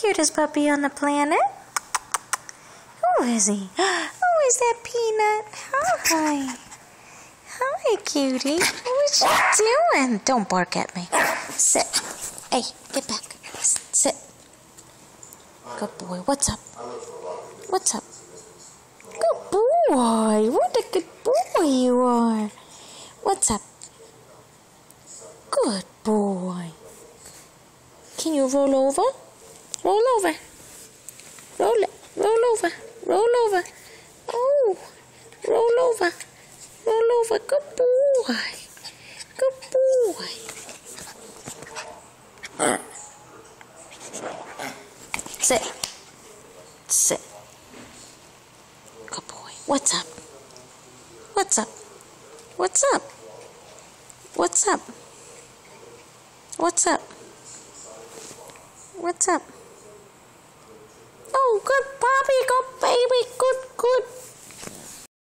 cutest puppy on the planet. Who is he? Who is that peanut? Hi. Hi, cutie. What are you doing? Don't bark at me. Sit. Hey, get back. Sit. Good boy. What's up? What's up? Good boy. What a good boy you are. What's up? Good boy. Can you roll over? Roll over. Roll it. Roll over. Roll over. Oh, roll over. Roll over. Good boy. Good boy. Sit. Sit. Good boy. What's up? What's up? What's up? What's up? What's up? What's up? Oh, good